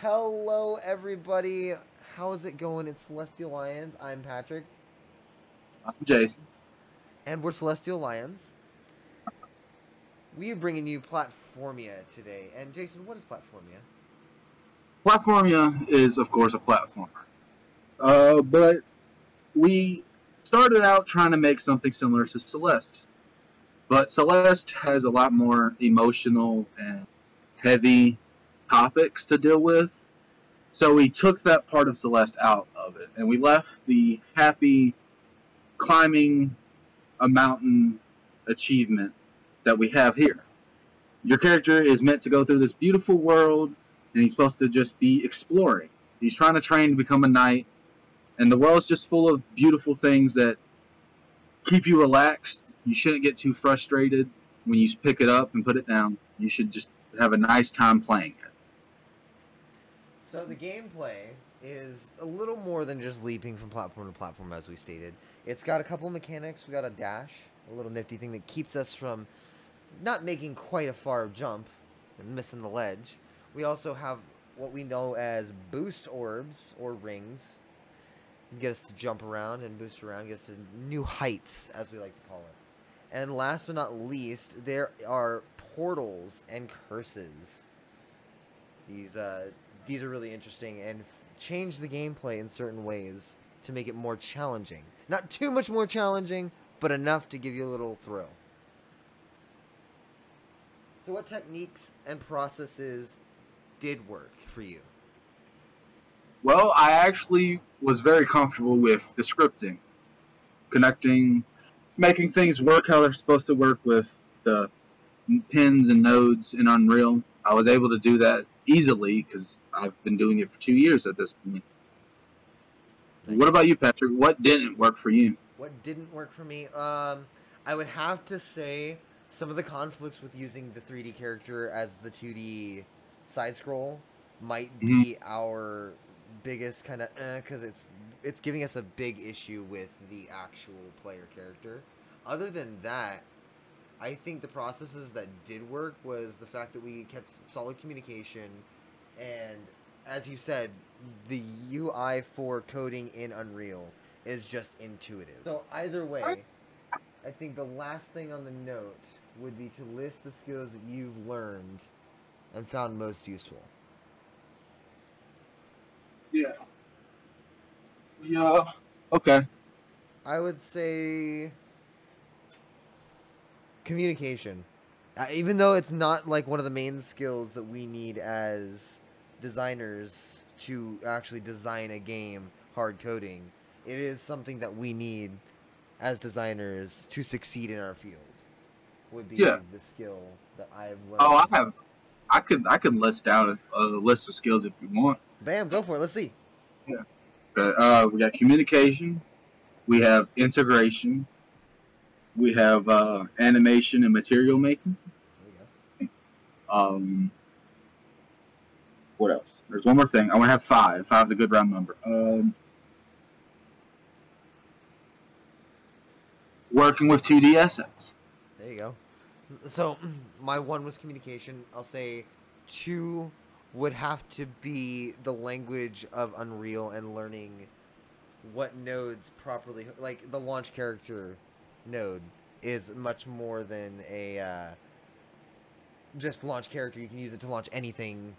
Hello, everybody. How's it going? It's Celestial Lions. I'm Patrick, I'm Jason. and we're Celestial Lions. We are bringing you Platformia today. And Jason, what is Platformia? Platformia is, of course, a platformer. Uh, but we started out trying to make something similar to Celeste. But Celeste has a lot more emotional and heavy topics to deal with. So we took that part of Celeste out of it and we left the happy climbing a mountain achievement that we have here. Your character is meant to go through this beautiful world and he's supposed to just be exploring. He's trying to train to become a knight, and the world's just full of beautiful things that keep you relaxed. You shouldn't get too frustrated when you pick it up and put it down. You should just have a nice time playing it. So the gameplay is a little more than just leaping from platform to platform, as we stated. It's got a couple mechanics. We got a dash, a little nifty thing that keeps us from not making quite a far jump and missing the ledge. We also have what we know as boost orbs or rings. Get us to jump around and boost around, get us to new heights, as we like to call it. And last but not least, there are portals and curses. These uh, these are really interesting and change the gameplay in certain ways to make it more challenging. Not too much more challenging, but enough to give you a little thrill. So, what techniques and processes did work for you? Well, I actually was very comfortable with the scripting, connecting, making things work how they're supposed to work with the pins and nodes in Unreal. I was able to do that easily because I've been doing it for two years at this point. What about you, Patrick? What didn't work for you? What didn't work for me? Um, I would have to say some of the conflicts with using the 3D character as the 2D side scroll might be our biggest kind of because it's it's giving us a big issue with the actual player character. Other than that, I think the processes that did work was the fact that we kept solid communication, and as you said, the UI for coding in Unreal is just intuitive. So either way, I think the last thing on the note would be to list the skills that you've learned and found most useful. Yeah. Yeah. Okay. I would say communication. Uh, even though it's not like one of the main skills that we need as designers to actually design a game hard coding, it is something that we need as designers to succeed in our field. Would be Yeah. the skill that I've learned. Oh, I have. I could. I could list down a, a list of skills if you want. Bam, go for it. Let's see. Okay, uh, we got communication, we have integration, we have uh, animation and material making. Um, what else? There's one more thing. I want to have five. Five's a good round number. Um, working with 2D assets. There you go. So my one was communication. I'll say two would have to be the language of Unreal and learning what nodes properly like the launch character node is much more than a uh, just launch character. You can use it to launch anything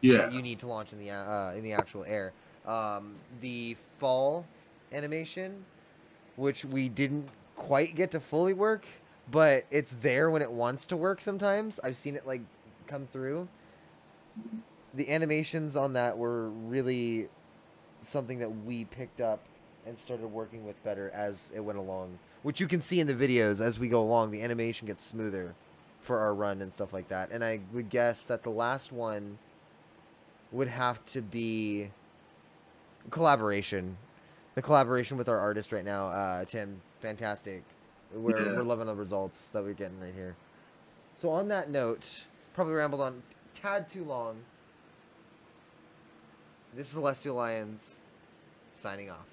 Yeah. that you need to launch in the uh, in the actual air. Um, the fall animation, which we didn't quite get to fully work, but it's there when it wants to work. Sometimes I've seen it like come through. The animations on that were really something that we picked up and started working with better as it went along, which you can see in the videos as we go along. The animation gets smoother for our run and stuff like that. And I would guess that the last one would have to be collaboration. The collaboration with our artist right now, uh, Tim, fantastic. We're, Yeah. we're loving the results that we're getting right here. So on that note, probably rambled on tad too long. This is Celestial Lions signing off.